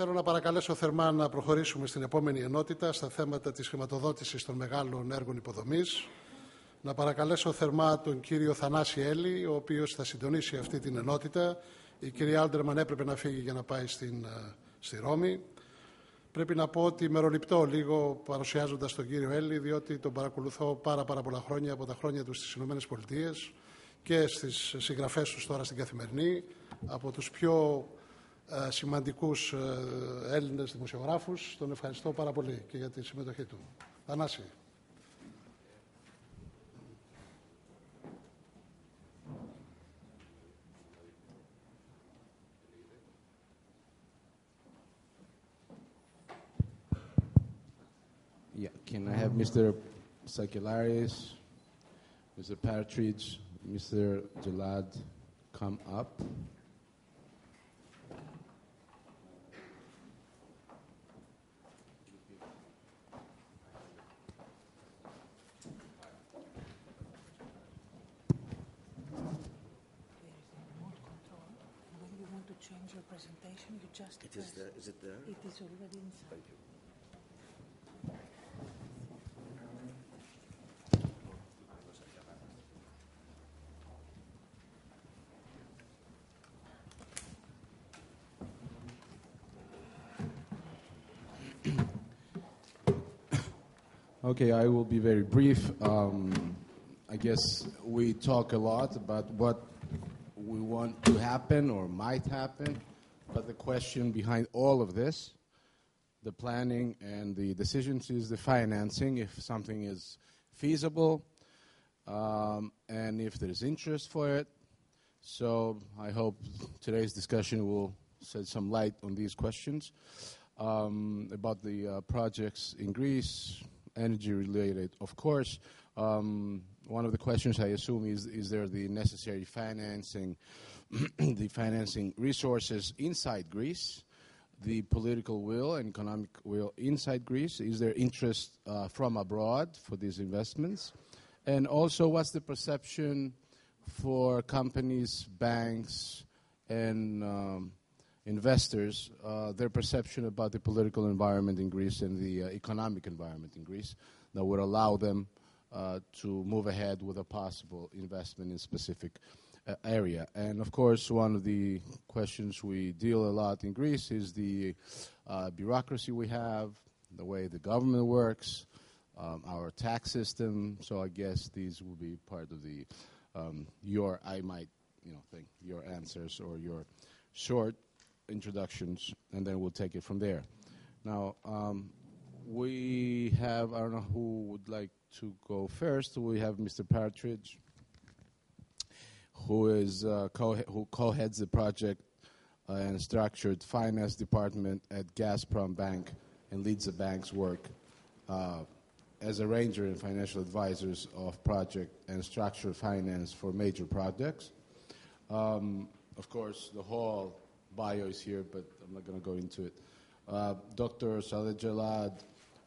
θέλω να παρακαλέσω θερμά να προχωρήσουμε στην επόμενη ενότητα στα θέματα της χρηματοδότησης των μεγάλων έργων υποδομής. Να παρακαλέσω θερμά τον κύριο Θανάση Έλλη, ο οποίος θα συντονίσει αυτή την ενότητα. Η κυρία Άλντερμαν έπρεπε να φύγει για να πάει στην, στη Ρώμη. Πρέπει να πω ότι μεροληπτώ λίγο παρουσιάζοντας τον κύριο Έλλη, διότι τον παρακολουθώ πάρα, πάρα πολλά χρόνια από τα χρόνια του στις Ηνωμένες Πολιτείες και στις συγγραφές τους τώρα στην Καθημερινή, από τους πιο ε, σημαντικούς ε, Έλληνες δημοσιογράφους. Τον ευχαριστώ πάρα πολύ και για τη συμμετοχή του. Θανάση. Yeah, can I have Mr. Sakelaris, Mr. Partridge, Mr. Jalad come up? Presentation, you just It is there. Is it there? It is already inside. Thank you. Okay, I will be very brief. Um, I guess we talk a lot about what we want to happen or might happen, but the question behind all of this, the planning and the decisions, is the financing. If something is feasible um, and if there's interest for it. So I hope today's discussion will shed some light on these questions um, about the uh, projects in Greece, energy related, of course. Um, one of the questions I assume is is there the necessary financing, the financing resources inside Greece, the political will and economic will inside Greece? Is there interest uh, from abroad for these investments? And also, what's the perception for companies, banks, and um, investors, uh, their perception about the political environment in Greece and the uh, economic environment in Greece that would allow them uh, to move ahead with a possible investment in specific area. And of course, one of the questions we deal a lot in Greece is the uh, bureaucracy we have, the way the government works, um, our tax system. So I guess these will be part of the um, your I might you know think your answers or your short introductions, and then we'll take it from there. Now, um, we have, I don't know who would like to go first. We have Mr. Partridge, who is uh, co- who co-heads the project uh, and structured finance department at Gazprombank and leads the bank's work uh, as a ranger and financial advisors of project and structured finance for major projects. Um, of course, the whole bio is here, but I'm not going to go into it. Uh, Dr. Saleh Jallad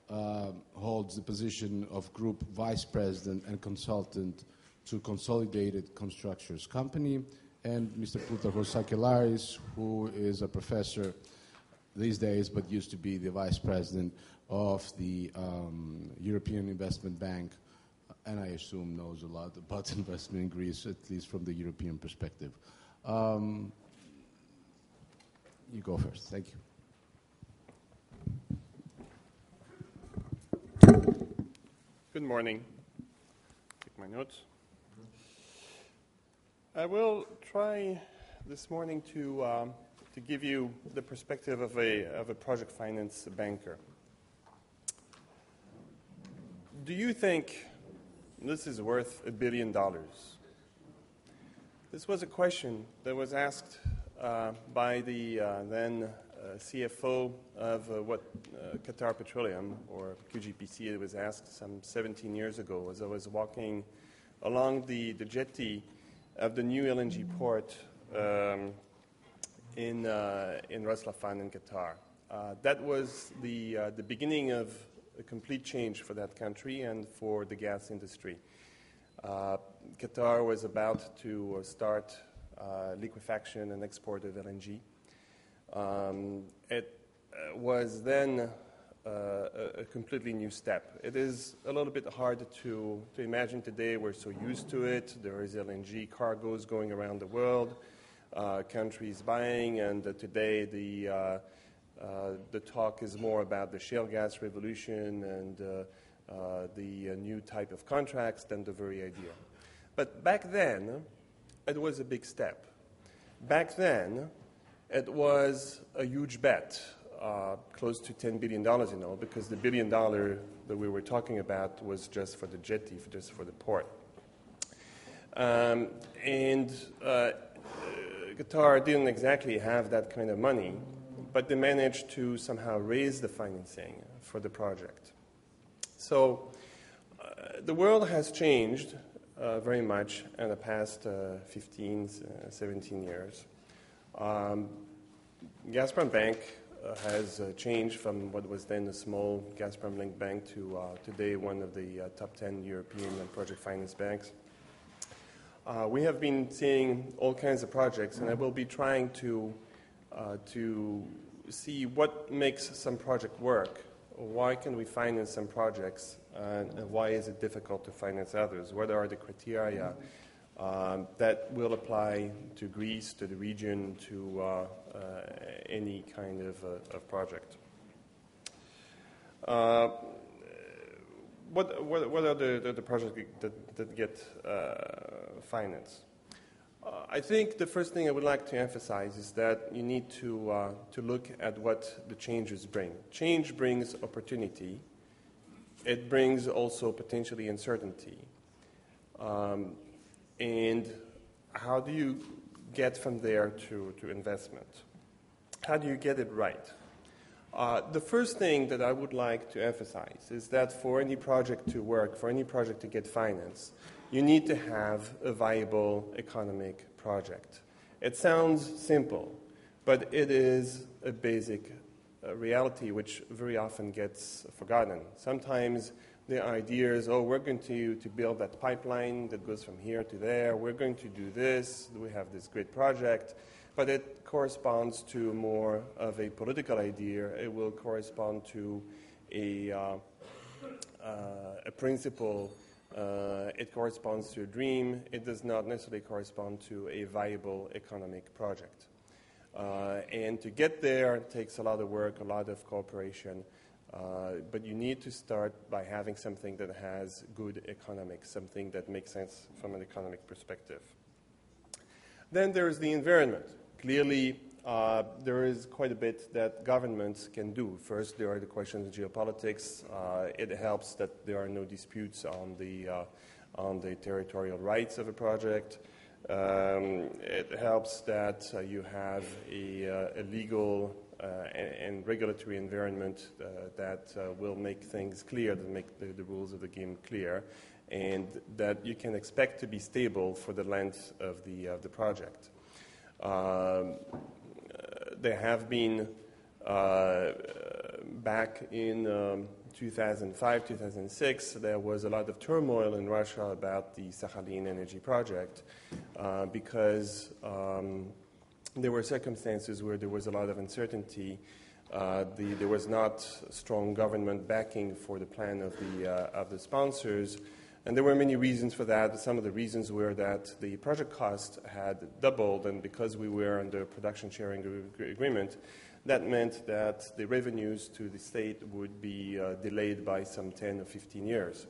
uh, holds the position of Group Vice President and Consultant to Consolidated Constructors Company, and Mr. Plutarchos Sakellaris, who is a professor these days, but used to be the Vice President of the um, European Investment Bank, and I assume knows a lot about investment in Greece, at least from the European perspective. Um, you go first. Thank you. Good morning. Take my notes. I will try this morning to, um, to give you the perspective of a, of a project finance banker. Do you think this is worth a billion dollars? This was a question that was asked uh, by the uh, then uh, CFO of uh, what uh, Qatar Petroleum or QGPC it was asked some 17 years ago as I was walking along the, the jetty of the new LNG port um, in, uh, in Ras Laffan in Qatar. Uh, that was the, uh, the beginning of a complete change for that country and for the gas industry. Uh, Qatar was about to uh, start uh, liquefaction and export of LNG. Um, it was then uh, a, a completely new step. It is a little bit hard to, to imagine today. We're so used to it. There is LNG cargoes going around the world, uh, countries buying, and uh, today the, uh, uh, the talk is more about the shale gas revolution and uh, uh, the uh, new type of contracts than the very idea. But back then, it was a big step. Back then, it was a huge bet, uh, close to $10 billion, you know, because the billion dollar that we were talking about was just for the jetty, for just for the port. Um, and uh, Qatar didn't exactly have that kind of money, but they managed to somehow raise the financing for the project. So uh, the world has changed uh, very much in the past uh, 15, uh, 17 years. Um, Gazprombank has uh, changed from what was then a small Gazprom linked bank to today one of the top 10 European project finance banks. Uh, we have been seeing all kinds of projects, and I will be trying to, uh, to see what makes some project work. Why can we finance some projects, and, why is it difficult to finance others? What are the criteria um, that will apply to Greece, to the region, to uh, uh any kind of, uh, of project? Uh, what, what, what are the, the, the projects that, that get uh, financed? Uh, I think the first thing I would like to emphasize is that you need to, uh, to look at what the changes bring. Change brings opportunity, it brings also potentially uncertainty. Um, and how do you get from there to, to investment? How do you get it right? Uh, the first thing that I would like to emphasize is that for any project to work, for any project to get finance, you need to have a viable economic project. It sounds simple, but it is a basic uh, reality which very often gets forgotten. Sometimes the idea is, oh, we're going to, to build that pipeline that goes from here to there, we're going to do this, we have this great project but it corresponds to more of a political idea. It will correspond to a, uh, uh, a principle. Uh, it corresponds to a dream. It does not necessarily correspond to a viable economic project. Uh, and to get there takes a lot of work, a lot of cooperation. Uh, but you need to start by having something that has good economics, something that makes sense from an economic perspective. Then there is the environment. Clearly, uh, there is quite a bit that governments can do. First, there are the questions of geopolitics. Uh, it helps that there are no disputes on the, uh, on the territorial rights of a project. Um, it helps that uh, you have a, a legal and, and, regulatory environment that will make things clear, that make the, the rules of the game clear, and that you can expect to be stable for the length of the, of the project. Um, there have been uh, back in um, 2005, 2006, there was a lot of turmoil in Russia about the Sakhalin energy project uh, because um, there were circumstances where there was a lot of uncertainty. Uh, the, there was not strong government backing for the plan of the, uh, of the sponsors. And there were many reasons for that. Some of the reasons were that the project cost had doubled, and because we were under production sharing agreement, that meant that the revenues to the state would be uh, delayed by some 10 or 15 years.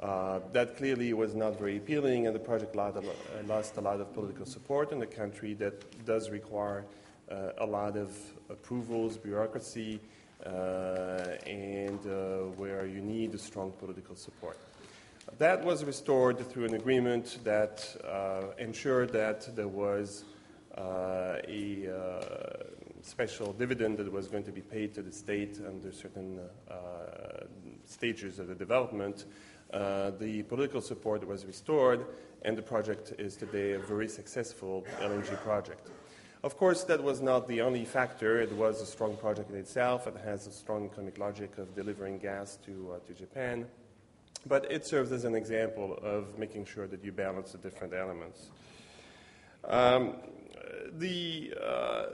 Uh, that clearly was not very appealing, and the project lost a lot of political support in the country that does require uh, a lot of approvals, bureaucracy, uh, and uh, where you need a strong political support. That was restored through an agreement that uh, ensured that there was uh, a uh, special dividend that was going to be paid to the state under certain uh, stages of the development. Uh, the political support was restored, and the project is today a very successful LNG project. Of course, that was not the only factor. It was a strong project in itself. It has a strong economic logic of delivering gas to, uh, to Japan. But it serves as an example of making sure that you balance the different elements. Um, the, uh,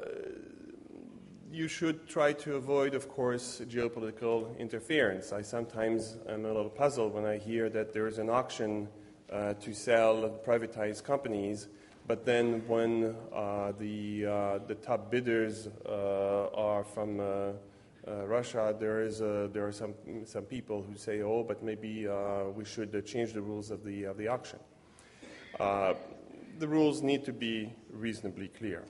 you should try to avoid, of course, geopolitical interference. I sometimes am a little puzzled when I hear that there is an auction uh, to sell privatized companies, but then when uh, the, uh, the top bidders uh, are from uh, uh, Russia, there, is, there are some, some people who say, oh, but maybe we should change the rules of the, of the auction. the rules need to be reasonably clear.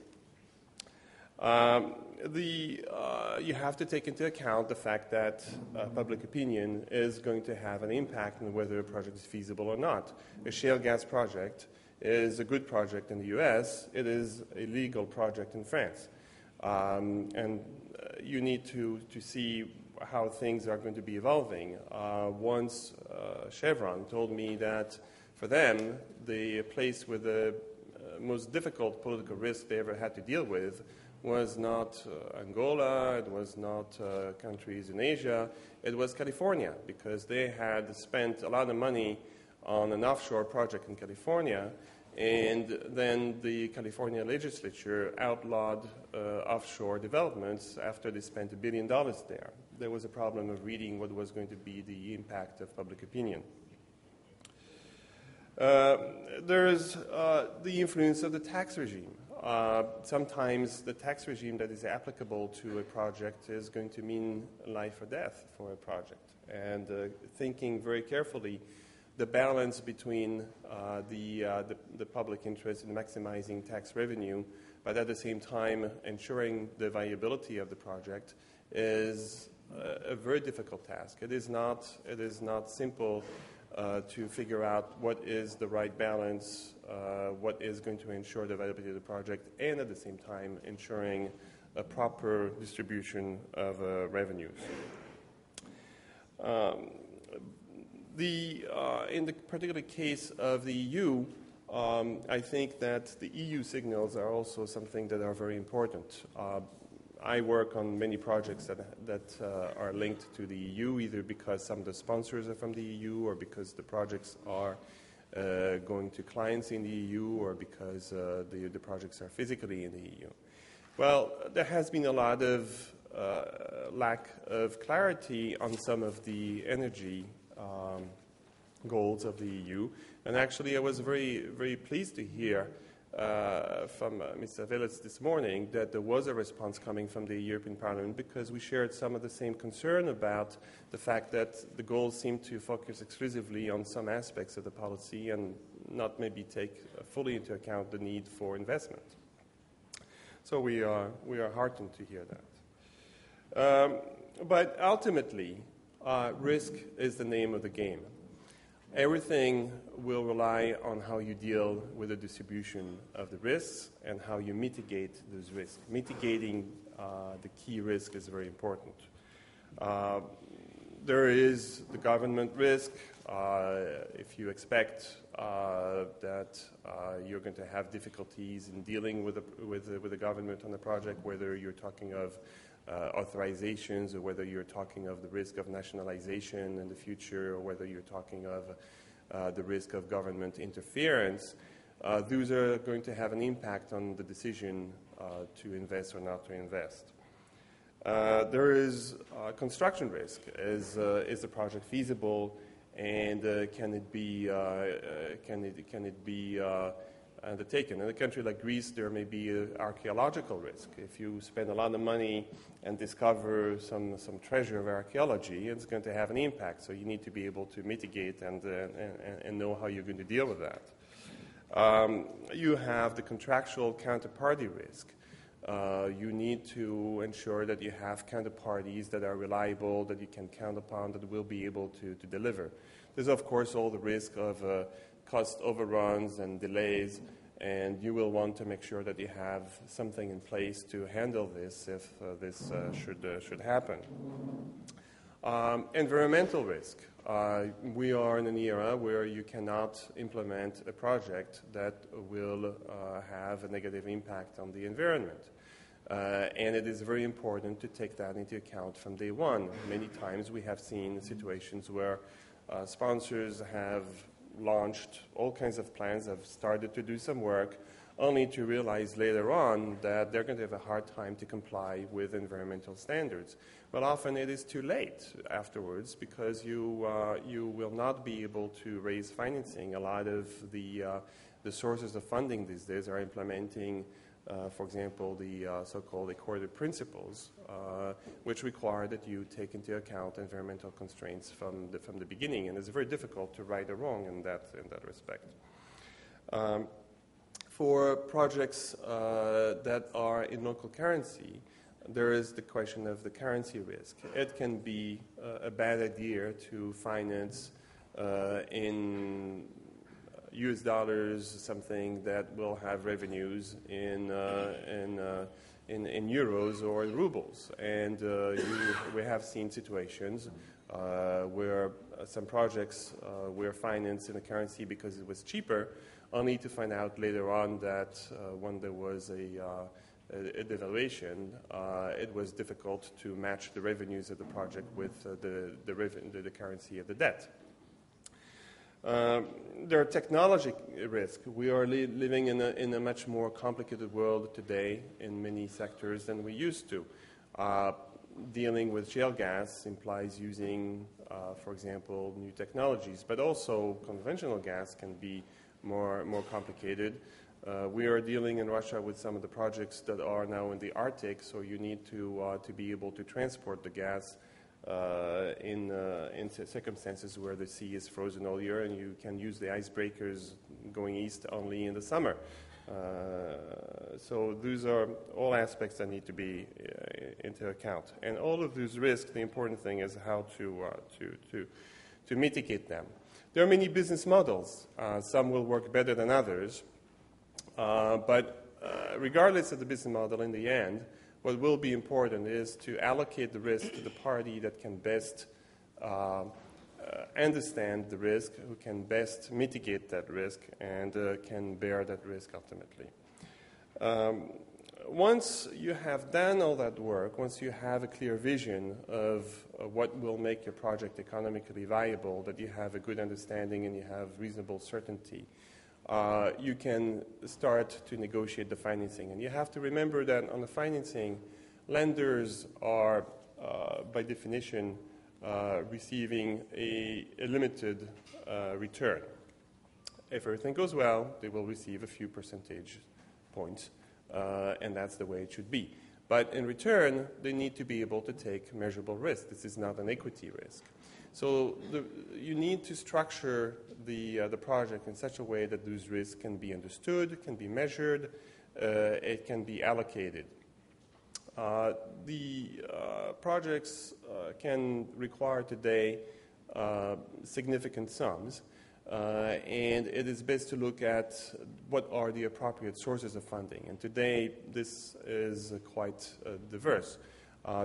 Um, the, uh, you have to take into account the fact that uh, public opinion is going to have an impact on whether a project is feasible or not. A shale gas project is a good project in the US, it is a legal project in France. Um, and uh, you need to, to see how things are going to be evolving. Uh, once uh, Chevron told me that for them, the place with the uh, most difficult political risk they ever had to deal with was not uh, Angola, it was not uh, countries in Asia, it was California, because they had spent a lot of money on an offshore project in California, and then the California legislature outlawed uh, offshore developments after they spent a billion dollars there. There was a problem of reading what was going to be the impact of public opinion. Uh, there is uh, the influence of the tax regime. Uh, sometimes the tax regime that is applicable to a project is going to mean life or death for a project. And uh, thinking very carefully the balance between uh, the, uh, the, the, public interest in maximizing tax revenue, but at the same time ensuring the viability of the project is a, a very difficult task. It is not, it is not simple uh, to figure out what is the right balance, uh, what is going to ensure the viability of the project, and at the same time ensuring a proper distribution of uh, revenues. Um, the, uh, in the particular case of the EU, um, I think that the EU signals are also something that are very important. I work on many projects that, that uh, are linked to the EU, either because some of the sponsors are from the EU or because the projects are uh, going to clients in the EU or because uh, the, the projects are physically in the EU. Well, there has been a lot of uh, lack of clarity on some of the energy um, goals of the EU. And actually, I was very, very pleased to hear uh, from uh, Mr. Velez this morning that there was a response coming from the European Parliament because we shared some of the same concern about the fact that the goals seem to focus exclusively on some aspects of the policy and not maybe take fully into account the need for investment. So we are, we are heartened to hear that. Um, but ultimately, uh, risk is the name of the game. Everything will rely on how you deal with the distribution of the risks and how you mitigate those risks. Mitigating uh, the key risk is very important. Uh, there is the government risk. Uh, if you expect uh, that uh, you're going to have difficulties in dealing with the, with, with the government on the project, whether you're talking of authorizations or whether you're talking of the risk of nationalization in the future or whether you're talking of uh, the risk of government interference, uh, those are going to have an impact on the decision uh, to invest or not to invest. Uh, there is construction risk. Is, uh, is the project feasible and can it be, can it, can it be undertaken. In a country like Greece, there may be an archaeological risk. If you spend a lot of money and discover some, some treasure of archaeology, it's going to have an impact. So you need to be able to mitigate and, uh, and, and, know how you're going to deal with that. Um, you have the contractual counterparty risk. Uh, you need to ensure that you have counterparties that are reliable, that you can count upon, that will be able to, to deliver. There's, of course, all the risk of uh, cost overruns and delays, and you will want to make sure that you have something in place to handle this if uh, this uh, should, uh, should happen. Um, environmental risk. Uh, we are in an era where you cannot implement a project that will uh, have a negative impact on the environment. Uh, and it is very important to take that into account from day one. Many times we have seen situations where sponsors have launched all kinds of plans, have started to do some work, only to realize later on that they're going to have a hard time to comply with environmental standards. But often it is too late afterwards because you, uh, you will not be able to raise financing. A lot of the, uh, the sources of funding these days are implementing uh, for example, the uh, so-called Equator Principles, uh, which require that you take into account environmental constraints from the, from the beginning, and it's very difficult to right or wrong in that, in that respect. Um, for projects uh, that are in local currency, there is the question of the currency risk. It can be uh, a bad idea to finance uh, in US dollars, something that will have revenues in, uh, in, uh, in, in, euros or in rubles. And uh, you, we have seen situations where some projects were financed in a currency because it was cheaper, only to find out later on that when there was a a, devaluation, uh, it was difficult to match the revenues of the project with uh, the, the, the, currency of the debt. Um, there are technology risks. We are li- living in a, in a, much more complicated world today in many sectors than we used to. Uh, dealing with shale gas implies using, uh, for example, new technologies, but also conventional gas can be more, more complicated. Uh, we are dealing in Russia with some of the projects that are now in the Arctic, so you need to, uh, to be able to transport the gas in, uh, in circumstances where the sea is frozen all year and you can use the icebreakers going east only in the summer. Uh, so those are all aspects that need to be uh, into account. And all of those risks, the important thing is how to, uh, to, to, to mitigate them. There are many business models. Uh, some will work better than others. but regardless of the business model in the end, what will be important is to allocate the risk to the party that can best uh, uh, understand the risk, who can best mitigate that risk, and uh, can bear that risk ultimately. Um, once you have done all that work, once you have a clear vision of uh, what will make your project economically viable, that you have a good understanding and you have reasonable certainty, uh, you can start to negotiate the financing. And you have to remember that on the financing, lenders are, uh, by definition, uh, receiving a, a limited uh, return. If everything goes well, they will receive a few percentage points, uh, and that's the way it should be. But in return, they need to be able to take measurable risk. This is not an equity risk. So the, you need to structure the, uh, the project in such a way that those risks can be understood, can be measured, uh, it can be allocated. Uh, the uh, projects uh, can require today uh, significant sums, and it is best to look at what are the appropriate sources of funding. And today, this is quite diverse.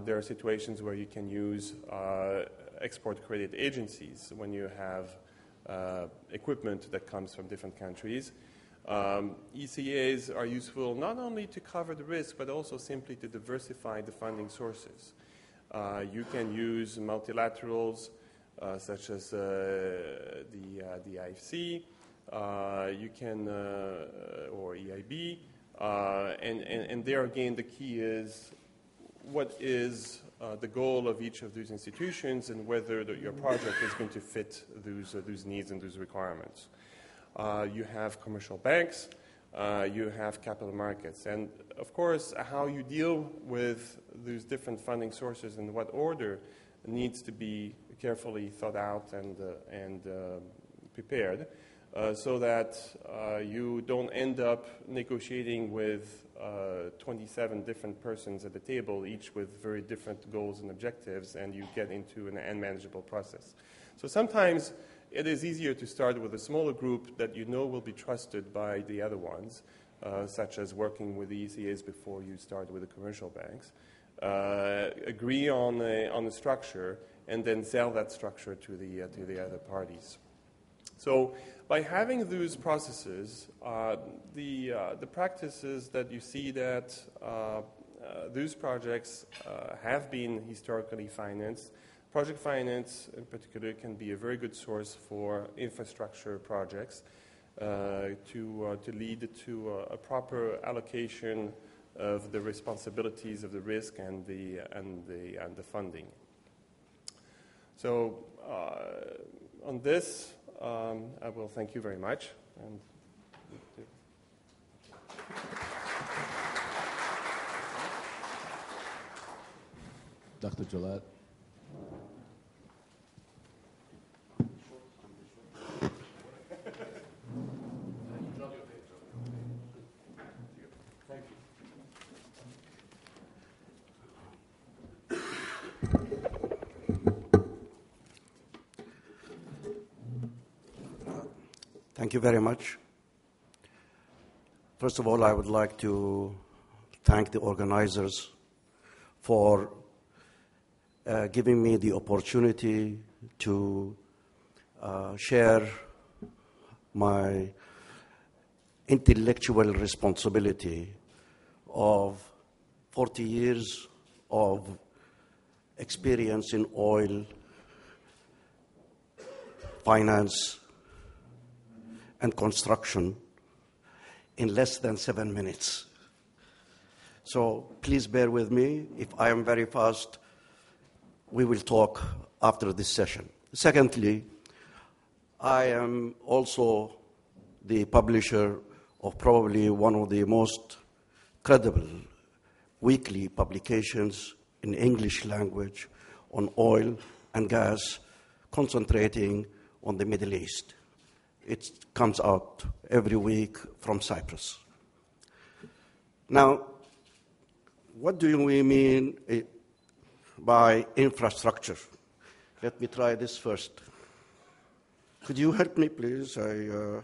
there are situations where you can use export credit agencies when you have uh, equipment that comes from different countries. Um, ECAs are useful not only to cover the risk, but also simply to diversify the funding sources. Uh, you can use multilaterals uh, such as uh, the, uh, the IFC, uh, you can, or EIB, and, and, and there again the key is what is uh, the goal of each of those institutions and whether the, your project is going to fit those, uh, those needs and those requirements. Uh, you have commercial banks, uh, you have capital markets, and of course, how you deal with those different funding sources and what order needs to be carefully thought out and, uh, and uh, prepared. So that you don't end up negotiating with uh, 27 different persons at the table, each with very different goals and objectives, and you get into an unmanageable process. So sometimes it is easier to start with a smaller group that you know will be trusted by the other ones, uh, such as working with the ECAs before you start with the commercial banks. Uh, agree on a, on a structure and then sell that structure to the, uh, to the other parties. So by having those processes, uh, the, uh, the practices that you see that uh, uh those projects uh, have been historically financed, project finance in particular can be a very good source for infrastructure projects. uh, to, to lead to a, proper allocation of the responsibilities of the risk and the, and the, and the funding. So, on this, um, I will thank you very much. And Dr. Jallad. Thank you very much. First of all, I would like to thank the organizers for uh, giving me the opportunity to uh, share my intellectual responsibility of 40 years of experience in oil, finance, and construction in less than seven minutes. So please bear with me. If I am very fast, we will talk after this session. Secondly, I am also the publisher of probably one of the most credible weekly publications in English language on oil and gas, concentrating on the Middle East. It comes out every week from Cyprus. Now, what do we mean by infrastructure? Let me try this first. Could you help me, please? I, uh,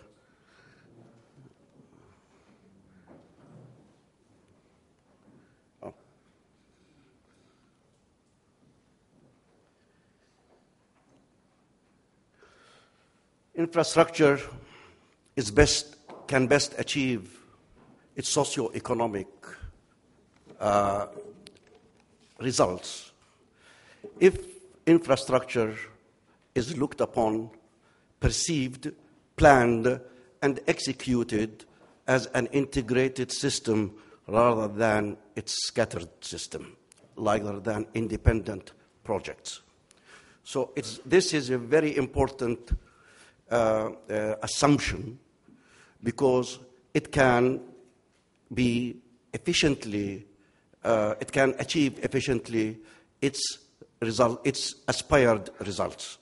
Infrastructure is best, can best achieve its socio-economic uh, results if infrastructure is looked upon, perceived, planned, and executed as an integrated system rather than its scattered system, rather than independent projects. So this is a very important assumption because it can be efficiently, uh, it can achieve efficiently its result, its aspired results.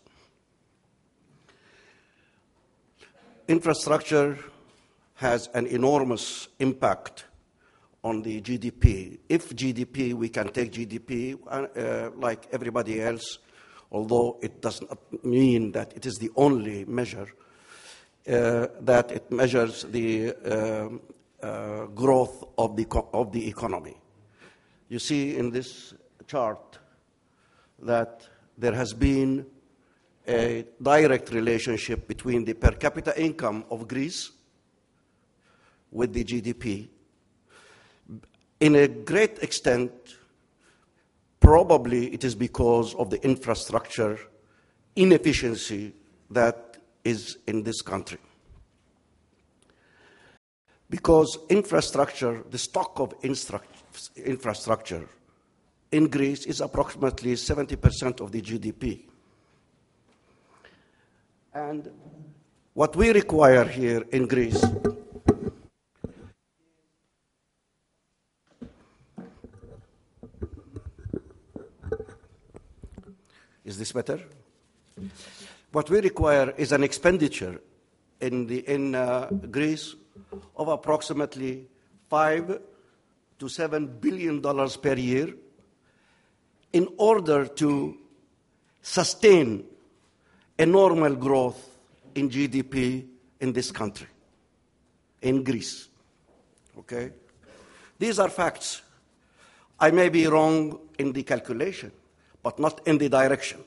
Infrastructure has an enormous impact on the GDP. If GDP, we can take GDP uh, like everybody else, although it does not mean that it is the only measure, uh, that it measures the uh, uh growth of the, of the economy. You see in this chart that there has been a direct relationship between the per capita income of Greece with the GDP. In a great extent, probably it is because of the infrastructure inefficiency that is in this country. Because infrastructure, the stock of infrastructure in Greece is approximately 70% of the GDP. And what we require here in Greece Is this better? What we require is an expenditure in, the, in uh, Greece of approximately five to seven billion dollars per year in order to sustain a normal growth in GDP in this country, in Greece. Okay? These are facts. I may be wrong in the calculation, but not in the direction.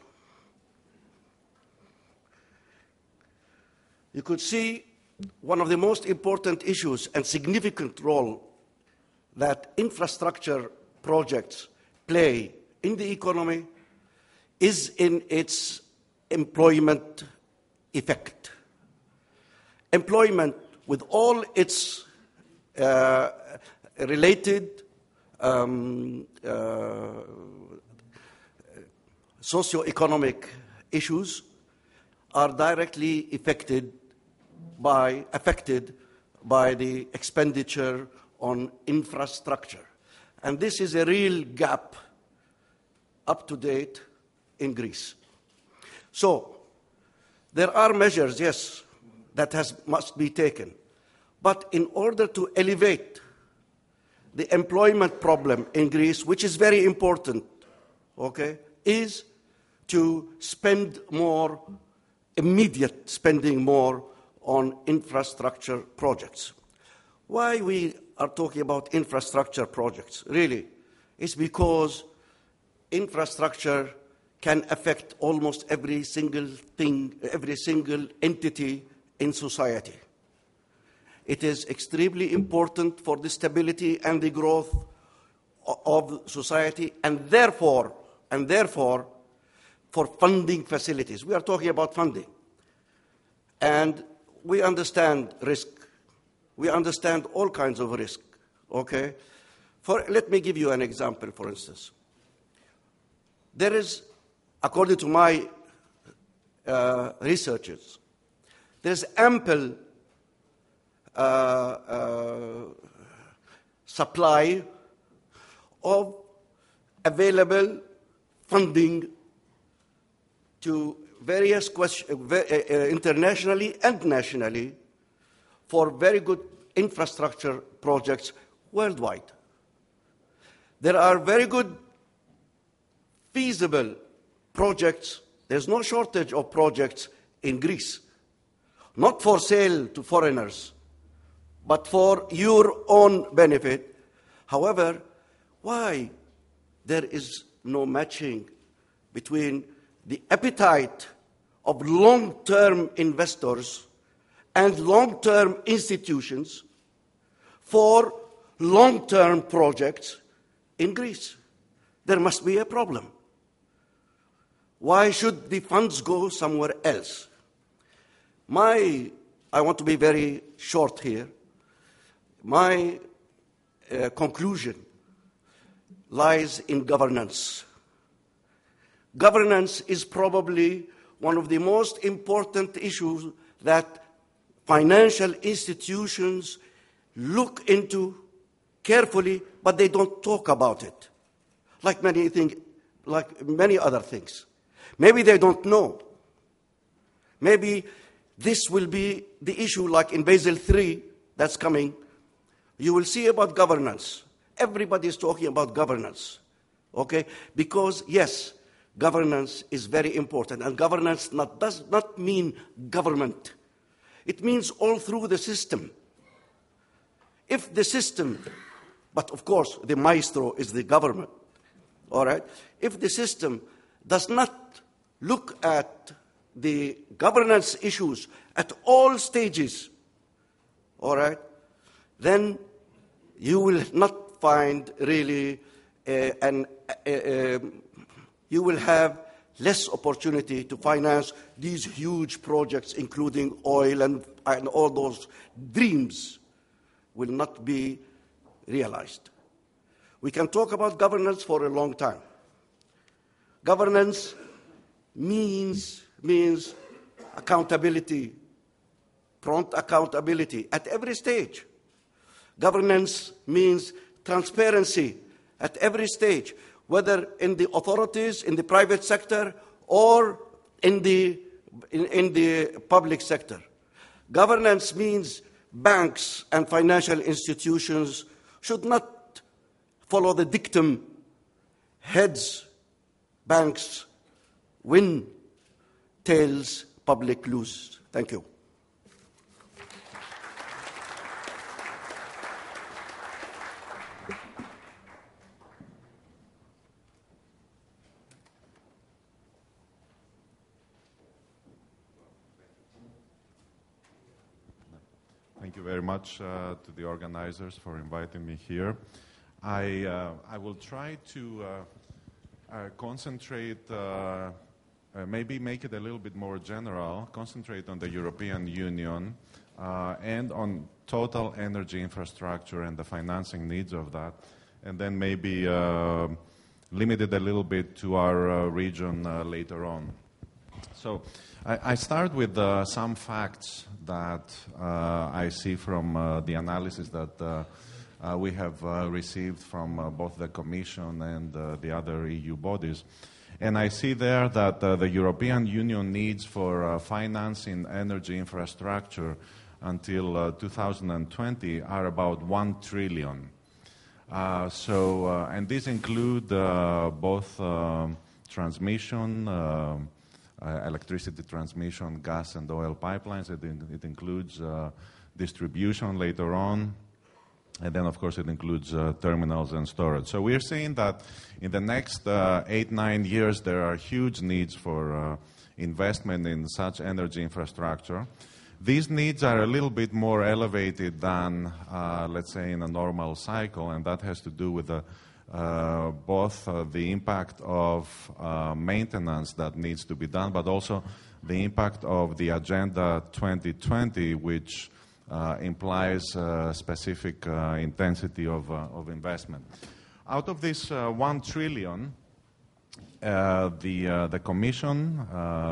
You could see one of the most important issues and significant role that infrastructure projects play in the economy is in its employment effect. employment with all its uh, related um, uh, socioeconomic issues are directly affected by, affected by the expenditure on infrastructure. And this is a real gap up to date in Greece. So, there are measures, yes, that has, must be taken. But in order to elevate the employment problem in Greece, which is very important, okay, is to spend more, immediate spending more on infrastructure projects. Why we are talking about infrastructure projects, really, is because infrastructure can affect almost every single thing, every single entity in society. It is extremely important for the stability and the growth of society, and therefore, and therefore, for funding facilities. We are talking about funding. And we understand risk. We understand all kinds of risk. Okay? For, let me give you an example, for instance. There is, according to my uh, researchers, there's ample uh, uh, supply of available funding to various questions, uh, uh, internationally and nationally for very good infrastructure projects worldwide. There are very good feasible projects. There's no shortage of projects in Greece, not for sale to foreigners, but for your own benefit. However, why there is no matching between the appetite of long term investors and long term institutions for long term projects in Greece. There must be a problem. Why should the funds go somewhere else? My, I want to be very short here. My uh, conclusion lies in governance. Governance is probably one of the most important issues that financial institutions look into carefully, but they don't talk about it, like many, thing, like many other things. Maybe they don't know. Maybe this will be the issue, like in Basel III that's coming. You will see about governance. Everybody is talking about governance, okay? Because, yes, governance is very important. And governance not, does not mean government, it means all through the system. If the system, but of course, the maestro is the government, all right? If the system does not look at the governance issues at all stages, all right, then you will not find really uh, an, uh, uh, you will have less opportunity to finance these huge projects, including oil and, and all those dreams will not be realized. We can talk about governance for a long time. Governance means, means accountability, prompt accountability at every stage. Governance means transparency at every stage whether in the authorities, in the private sector, or in the, in, in the public sector. Governance means banks and financial institutions should not follow the dictum heads, banks win, tails, public lose. Thank you. Thank you very much uh, to the organizers for inviting me here. I, uh, I will try to uh, uh concentrate uh, maybe make it a little bit more general, concentrate on the European Union and on total energy infrastructure and the financing needs of that, and then maybe limit it a little bit to our region later on. So I, I start with uh, some facts that uh, I see from uh, the analysis that uh, uh, we have uh, received from both the Commission and the other EU bodies. And I see there that the European Union needs for financing energy infrastructure until uh, 2020 are about 1 trillion. So, and these include both um, transmission, um, electricity transmission, gas and oil pipelines. It, in, it includes uh, distribution later on. And then, of course, it includes uh, terminals and storage. So we're seeing that in the next uh, eight, nine years, there are huge needs for uh, investment in such energy infrastructure. These needs are a little bit more elevated than, uh, let's say, in a normal cycle, and that has to do with the, uh, both uh, the impact of uh, maintenance that needs to be done, but also the impact of the Agenda 2020, which uh, implies uh, specific intensity of, of investment. Out of this 1 trillion, the, the Commission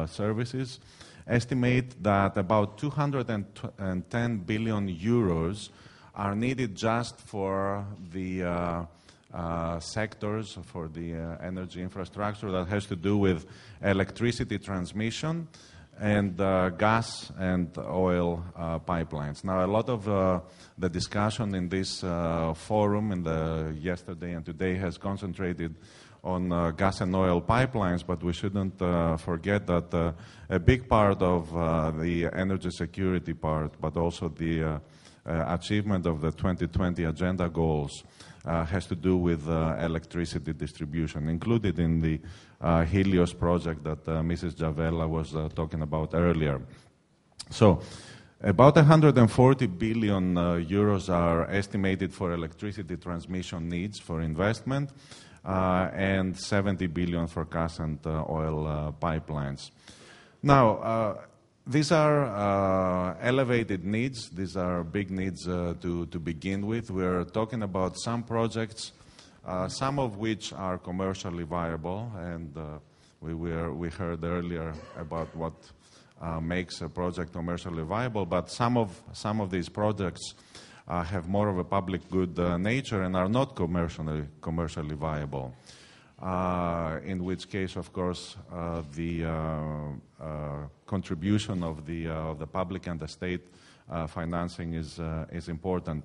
services estimate that about 210 billion euros are needed just for the uh, sectors, for the uh, energy infrastructure that has to do with electricity transmission and uh, gas and oil uh, pipelines. Now, a lot of uh, the discussion in this forum in the yesterday and today has concentrated on uh, gas and oil pipelines, but we shouldn't uh, forget that uh, a big part of the energy security part, but also the achievement of the 2020 agenda goals has to do with uh, electricity distribution, included in the uh, Helios project that uh, Mrs. Javella was uh, talking about earlier. So, about 140 billion uh, euros are estimated for electricity transmission needs for investment, uh, and 70 billion for gas and uh, oil uh, pipelines. Now, uh, these are uh, elevated needs. These are big needs uh, to, to begin with. We're talking about some projects, uh, some of which are commercially viable, and uh, we, were, we heard earlier about what uh, makes a project commercially viable, but some of, some of these projects uh, have more of a public good nature and are not commercially, commercially viable. In which case, of course, the contribution of the, uh, of the public and the state uh, financing is, uh, is important.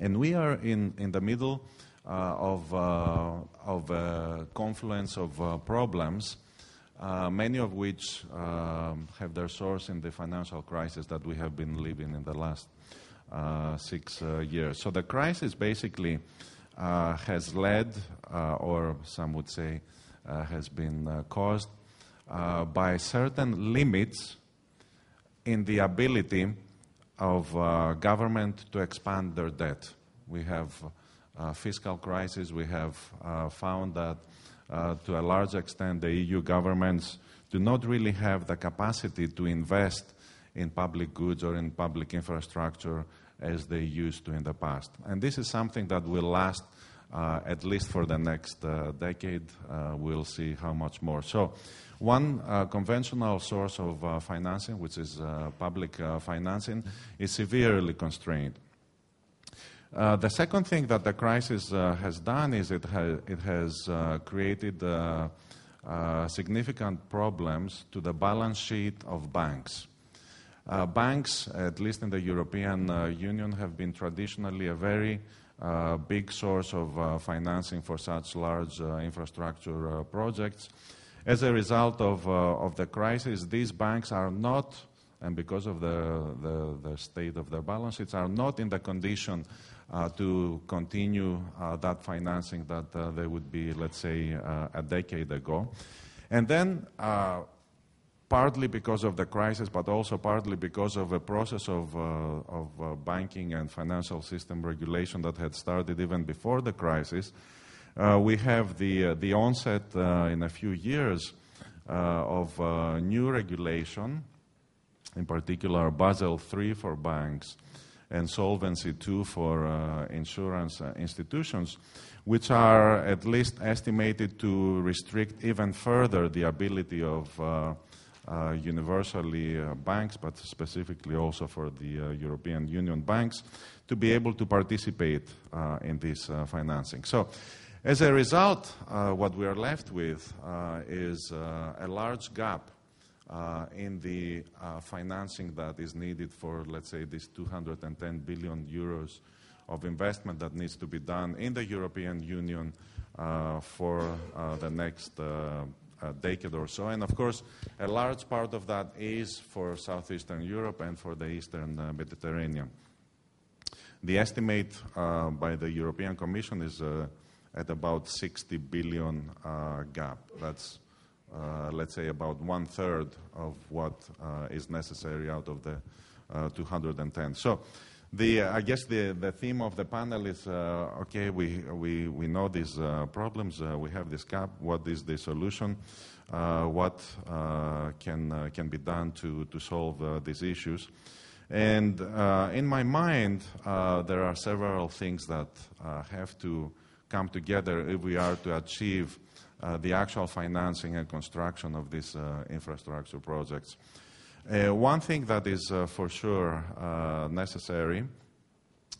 And we are in, in the middle uh, of, uh, of a confluence of uh, problems, uh, many of which um, have their source in the financial crisis that we have been living in the last uh, six uh, years. So the crisis basically uh, has led, uh, or some would say, uh, has been uh, caused uh, by certain limits in the ability of uh, government to expand their debt. We have uh, fiscal crisis. We have uh, found that uh, to a large extent the EU governments do not really have the capacity to invest in public goods or in public infrastructure as they used to in the past. And this is something that will last at least for the next uh, decade. Uh, we'll see how much more. So, one uh, conventional source of uh, financing, which is uh, public uh, financing, is severely constrained. Uh, the second thing that the crisis uh, has done is it, ha- it has uh, created uh, uh, significant problems to the balance sheet of banks. Uh, banks, at least in the European uh, Union, have been traditionally a very uh, big source of uh, financing for such large uh, infrastructure uh, projects. As a result of, of the crisis, these banks are not, and because of the, the, the state of their balance sheets, are not in the condition uh, to continue uh, that financing that uh, they would be, let's say, a decade ago. And then, partly because of the crisis, but also partly because of a process of, uh, of uh, banking and financial system regulation that had started even before the crisis, uh, we have the, uh, the onset uh, in a few years of uh, new regulation, in particular Basel III for banks and Solvency II for insurance institutions, which are at least estimated to restrict even further the ability of universally uh, banks, but specifically also for the uh, European Union banks, to be able to participate uh, in this uh, financing. So, as a result, uh, what we are left with uh, is uh, a large gap uh, in the uh, financing that is needed for, let's say, this 210 billion euros of investment that needs to be done in the European Union uh, for uh, the next uh, uh, decade or so. And of course, a large part of that is for Southeastern Europe and for the Eastern uh, Mediterranean. The estimate uh, by the European Commission is uh, at about 60 billion uh, gap. That's, uh, let's say, about one third of what is necessary out of the uh, 210. So, the, I guess the, the theme of the panel is uh, okay, we, we, we know these uh, problems, uh, we have this gap, what is the solution, uh, what uh, can, uh, can be done to, to solve uh, these issues. And uh, in my mind, uh, there are several things that uh, have to come together if we are to achieve uh, the actual financing and construction of these uh, infrastructure projects. Uh, one thing that is uh, for sure uh, necessary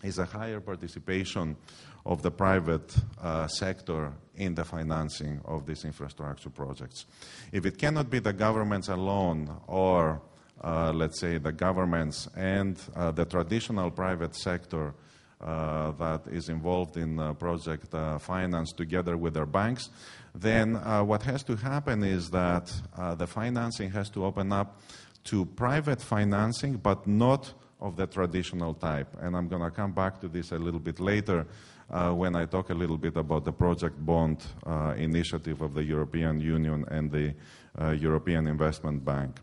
is a higher participation of the private uh, sector in the financing of these infrastructure projects. If it cannot be the governments alone or uh, let's say, the governments and uh, the traditional private sector uh, that is involved in uh, project uh, finance together with their banks, then what has to happen is that the financing has to open up to private financing, but not of the traditional type. And I'm going to come back to this a little bit later uh, when I talk a little bit about the project bond uh, initiative of the European Union and the uh, European Investment Bank.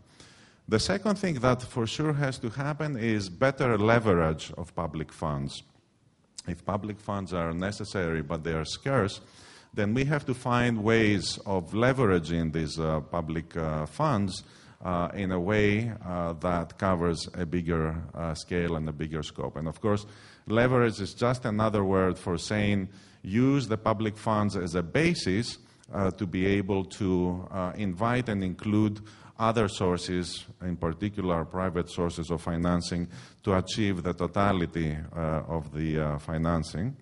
The second thing that for sure has to happen is better leverage of public funds. If public funds are necessary but they are scarce, then we have to find ways of leveraging these uh, public uh, funds uh, in a way uh, that covers a bigger uh, scale and a bigger scope. And of course, leverage is just another word for saying use the public funds as a basis uh, to be able to uh, invite and include other sources, in particular private sources of financing, to achieve the totality uh, of the financing.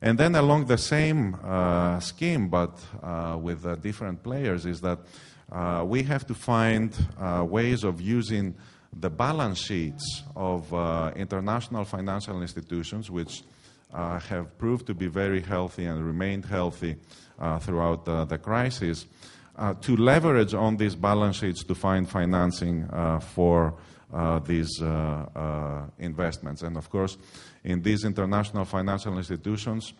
And then along the same uh, scheme, but uh, with uh, different players, is that uh, we have to find uh, ways of using the balance sheets of uh, international financial institutions, which have proved to be very healthy and remained healthy throughout the crisis, to leverage on these balance sheets to find financing for these uh, uh, investments. And of course, in these international financial institutions,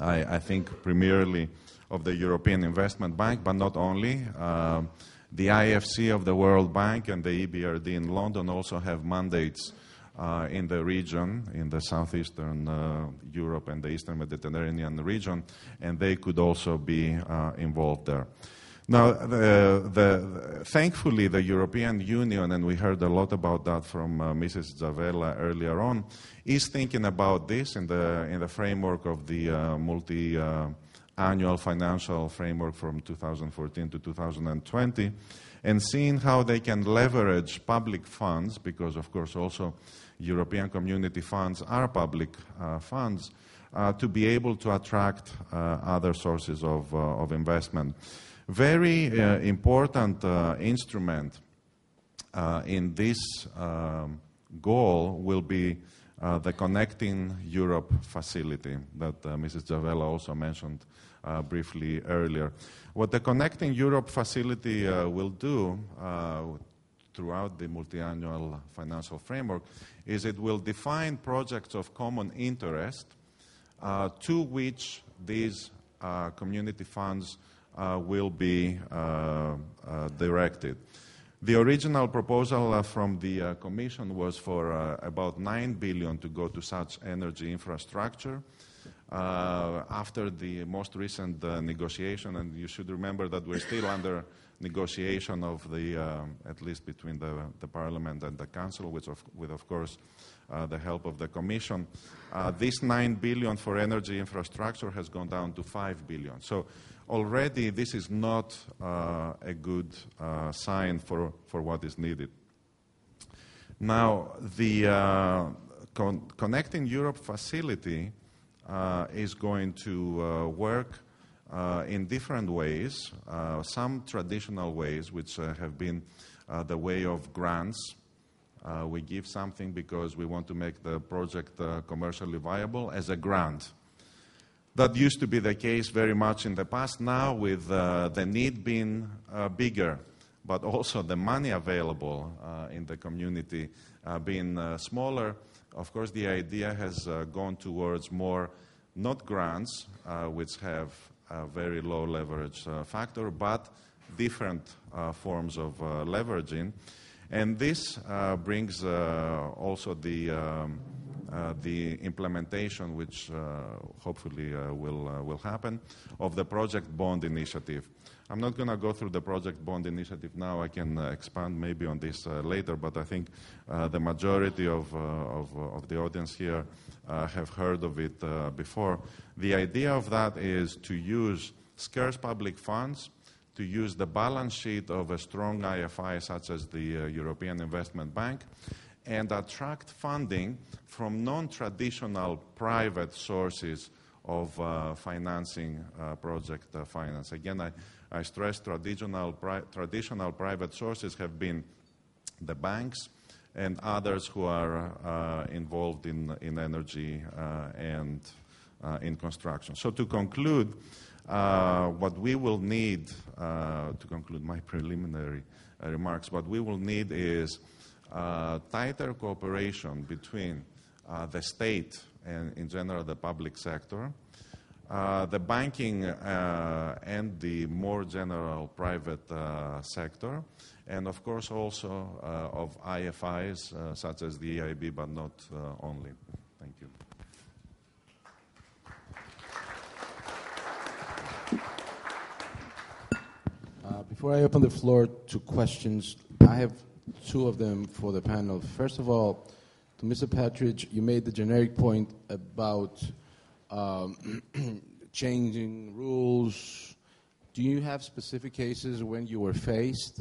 I, I think primarily of the European Investment Bank, but not only. Um, the IFC of the World Bank and the EBRD in London also have mandates uh, in the region, in the southeastern uh, Europe and the eastern Mediterranean region, and they could also be uh, involved there. Now, the, the, thankfully, the European Union, and we heard a lot about that from uh, Mrs. Zavella earlier on, is thinking about this in the, in the framework of the uh, multi uh, annual financial framework from 2014 to 2020 and seeing how they can leverage public funds, because, of course, also European community funds are public uh, funds, uh, to be able to attract uh, other sources of, of investment very uh, important uh, instrument uh, in this um, goal will be uh, the Connecting Europe facility that uh, Mrs. Javella also mentioned uh, briefly earlier. What the Connecting Europe facility will do throughout the multi-annual financial framework is it will define projects of common interest to which these community funds uh, will be uh, uh, directed. The original proposal uh, from the uh, Commission was for uh, about 9 billion to go to such energy infrastructure. uh, after the most recent uh, negotiation, and you should remember that we're still under negotiation of the, at least between the, the Parliament and the Council, which of, with, of course, uh, the help of the Commission. Uh, this 9 billion for energy infrastructure has gone down to 5 billion. So already this is not uh, a good uh, sign for, for what is needed. Now, the uh, Con- Connecting Europe facility uh, is going to work uh, in different ways. Uh, some traditional ways, which uh, have been the way of grants. we give something because we want to make the project commercially viable as a grant. That used to be the case very much in the past. Now, with the need being bigger, but also the money available uh, in the community uh, being uh, smaller, of course, the idea has gone towards more not grants, which have a very low leverage uh, factor, but different uh, forms of uh, leveraging. And this brings also the, um, Uh, the implementation, which uh, hopefully uh, will, will happen, of the project bond initiative. I'm not going to go through the project bond initiative now. I can uh, expand maybe on this uh, later, but I think uh, the majority of, of, of, the audience here have heard of it before. The idea of that is to use scarce public funds, to use the balance sheet of a strong IFI such as the European Investment Bank, and attract funding from non traditional private sources of uh, financing uh, project uh, finance. Again, I, I stress traditional, pri- traditional private sources have been the banks and others who are uh, involved in, in energy uh, and uh, in construction. So, to conclude, what we will need, to conclude my preliminary remarks, what we will need is tighter cooperation between the state and, in general, the public sector uh, the banking uh, and the more general private uh, sector, and of course also uh, of IFIs uh, such as the EIB, but not only. Thank you. before I open the floor to questions, I have two of them for the panel. First of all, to Mr. Partridge, you made the generic point about um, changing rules. Do you have specific cases when you were faced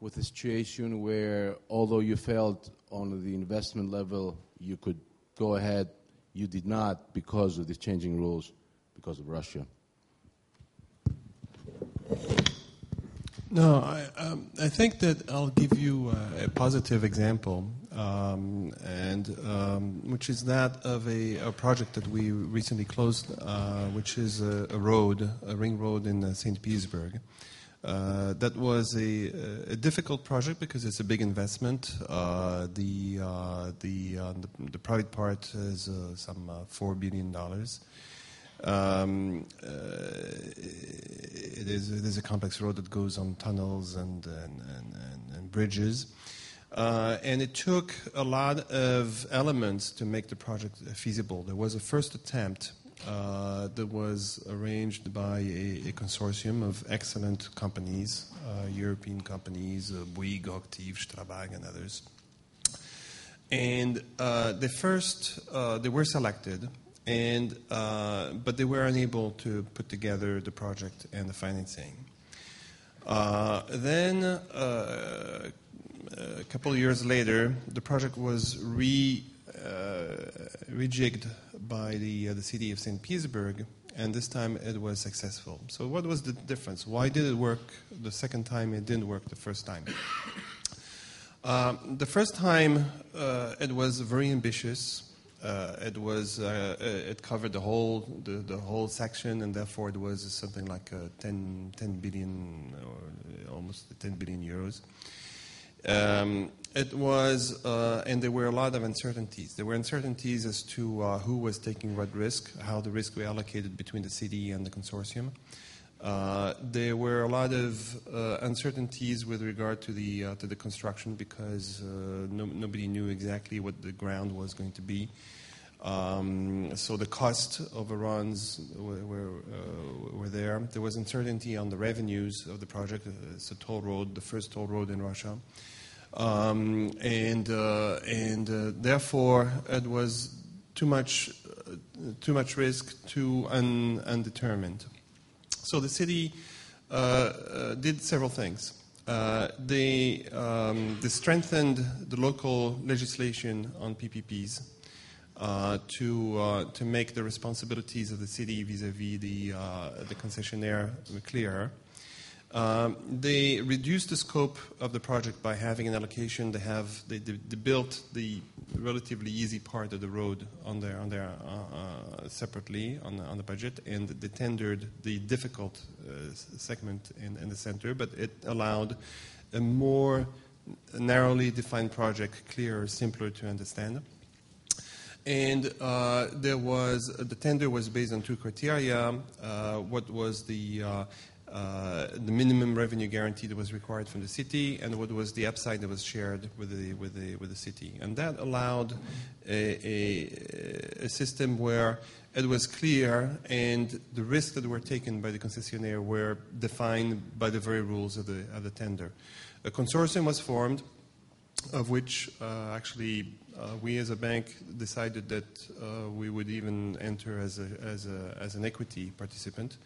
with a situation where, although you felt on the investment level you could go ahead, you did not because of these changing rules, because of Russia? No, I, um, I think that I'll give you a positive example, um, and um, which is that of a, a, project that we recently closed, uh, which is a, a, road, a ring road in uh, St. Petersburg. Uh, that was a, a, difficult project because it's a big investment. Uh, the, uh, the, uh, the, the private part is some four billion dollars. Um, uh, it, is, it is a complex road that goes on tunnels and, and, and, and bridges. Uh, and it took a lot of elements to make the project feasible. There was a first attempt uh, that was arranged by a, a consortium of excellent companies, uh, European companies, uh, Bouygues, Octave, Strabag, and others. And uh, the first, they were selected, and, uh, but they were unable to put together the project and the financing. Uh, then, uh, a couple of years later, the project was re, uh, rejigged by the, uh, the city of St. Petersburg, and this time it was successful. So, what was the difference? Why did it work the second time? It didn't work the first time. Um, the first time, uh, it was very ambitious. Uh, it was uh, uh, it covered the whole the, the, whole section, and therefore it was something like 10, 10 billion or almost 10 billion euros. Um, it was, uh, and there were a lot of uncertainties. There were uncertainties as to uh, who was taking what risk, how the risk were allocated between the city and the consortium. Uh, there were a lot of uncertainties with regard to the to the construction because no, nobody knew exactly what the ground was going to be. Um, so the cost overruns were, uh, there. There was uncertainty on the revenues of the project. It's a toll road, the first toll road in Russia. Um, and uh, and uh, therefore, it was too much, uh, too much risk, too un- undetermined. So the city uh, uh, did several things. Uh, they, um, they strengthened the local legislation on PPPs to, to make the responsibilities of the city vis-à-vis the, uh, the concessionaire clearer. Um, they reduced the scope of the project by having an allocation. They have they, they, they built the relatively easy part of the road on their on their uh, uh, separately on the, on the budget, and they tendered the difficult uh, segment in, in the center. But it allowed a more narrowly defined project, clearer, simpler to understand. And uh, there was the tender was based on two criteria. Uh, what was the uh, uh, the minimum revenue guarantee that was required from the city, and what was the upside that was shared with the with the with the city, and that allowed a, a, a system where it was clear and the risks that were taken by the concessionaire were defined by the very rules of the of the tender. A consortium was formed, of which uh, actually uh, we as a bank decided that uh, we would even enter as, a, as, a, as an equity participant.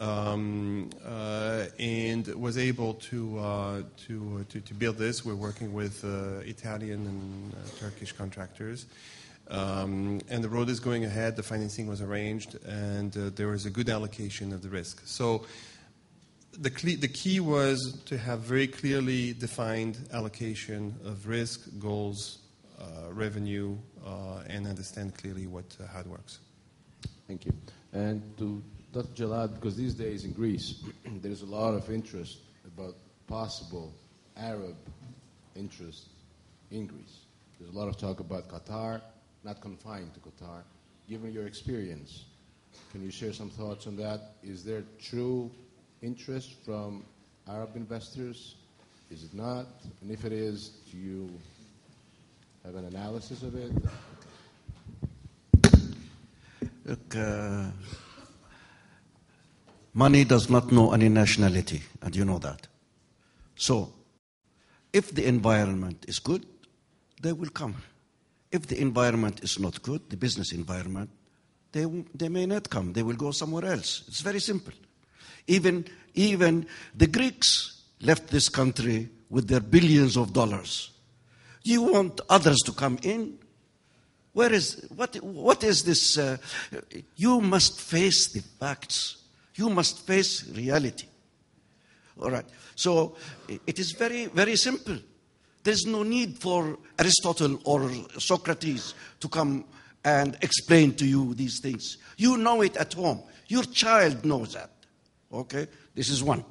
Um, uh, and was able to, uh, to, to, to, build this. We're working with uh, Italian and Turkish contractors. Um, and the road is going ahead, the financing was arranged, and there was a good allocation of the risk. So the, the, key was to have very clearly defined allocation of risk, goals, uh, revenue, uh, and understand clearly what, uh, how it works. Thank you. And to Dr. Jallad, because these days in Greece, there's a lot of interest about possible Arab interest in Greece. There's a lot of talk about Qatar, not confined to Qatar. Given your experience, can you share some thoughts on that? Is there true interest from Arab investors? Is it not? And if it is, do you have an analysis of it? Look, uh, money does not know any nationality, and you know that. So, if the environment is good, they will come. If the environment is not good, the business environment, they, they may not come. They will go somewhere else. It's very simple. Even, even the Greeks left this country with their billions of dollars you want others to come in? Where is, what, what is this? Uh, you must face the facts. You must face reality. All right. So it is very, very simple. There's no need for Aristotle or Socrates to come and explain to you these things. You know it at home. Your child knows that. Okay? This is one.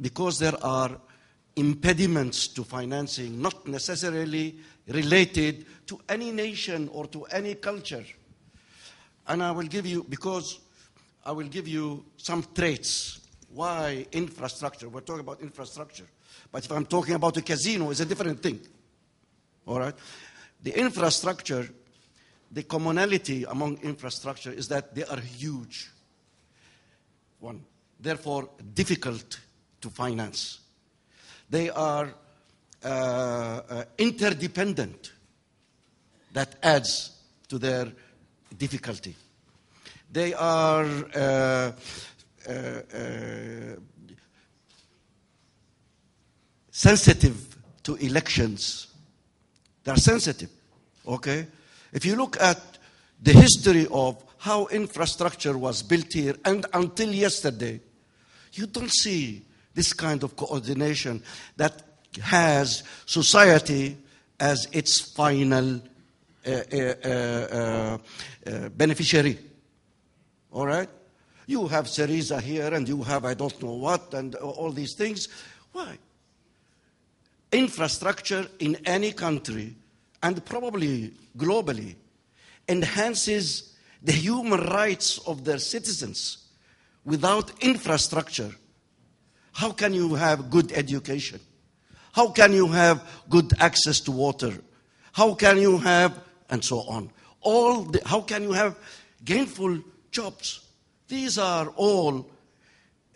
Because there are impediments to financing, not necessarily related to any nation or to any culture. And I will give you, because I will give you some traits why infrastructure, we're talking about infrastructure. But if I'm talking about a casino, it's a different thing. All right? The infrastructure, the commonality among infrastructure is that they are huge. One. Therefore, difficult to finance. They are uh, uh, interdependent. That adds to their difficulty. They are uh, uh, uh, sensitive to elections. They are sensitive. Okay? If you look at the history of how infrastructure was built here and until yesterday, you don't see this kind of coordination that has society as its final uh, uh, uh, uh, beneficiary. All right? You have Syriza here and you have I don't know what and all these things. Why? Infrastructure in any country and probably globally enhances the human rights of their citizens. Without infrastructure, how can you have good education? How can you have good access to water? How can you have, and so on? All the, how can you have gainful jobs? These are all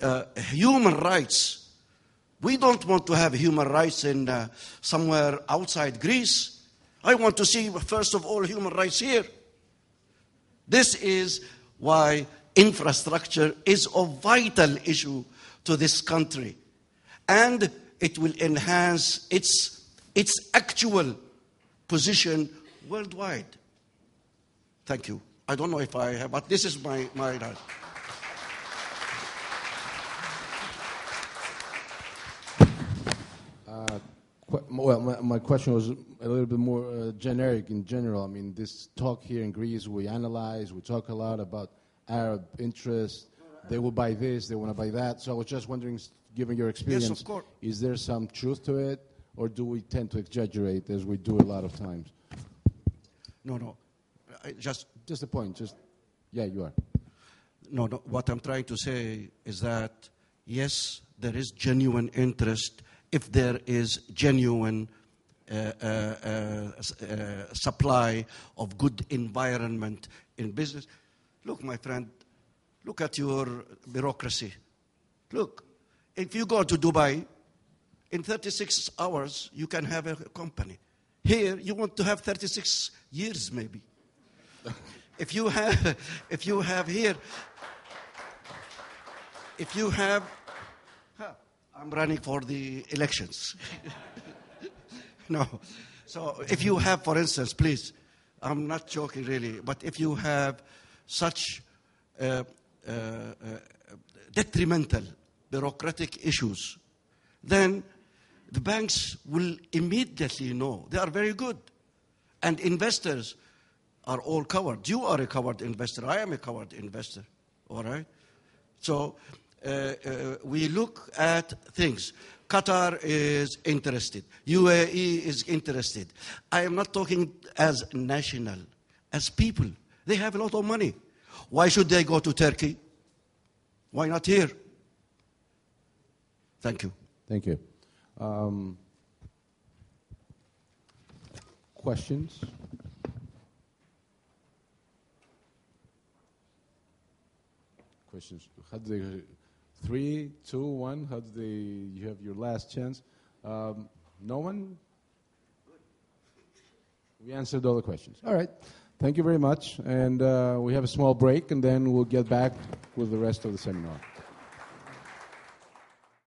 uh, human rights. We don't want to have human rights in uh, somewhere outside Greece. I want to see, first of all, human rights here. This is why infrastructure is a vital issue to this country. And it will enhance its, its actual position worldwide. Thank you. I don't know if I have, but this is my, my Qu- Well, my, my question was a little bit more uh, generic in general. I mean, this talk here in Greece, we analyze, we talk a lot about Arab interests. They will buy this, they want to buy that. So I was just wondering, given your experience, course. is there some truth to it, or do we tend to exaggerate as we do a lot of times? No, no. I just Just a point. Just yeah, you are. No, no. What I'm trying to say is that yes, there is genuine interest if there is genuine uh, uh, uh, uh, supply of good environment in business. Look, my friend, look at your bureaucracy. Look, if you go to Dubai, in 36 hours you can have a company. Here, you want to have 36 years, maybe. If you have, if you have here, if you have, I'm running for the elections. no. So if you have, for instance, please, I'm not joking really, but if you have such uh, uh, uh, detrimental bureaucratic issues, then the banks will immediately know. They are very good. And investors are all covered. You are a covered investor. I am a covered investor. All right? So uh, uh, we look at things. Qatar is interested. UAE is interested. I am not talking as national, as people. They have a lot of money. Why should they go to Turkey? Why not here? Thank you. Thank you. Um, questions? Questions? How do they? Three, two, one. How do they? You have your last chance. Um, no one. We answered all the questions. All right. Thank you very much. And uh, we have a small break, and then we'll get back with the rest of the seminar.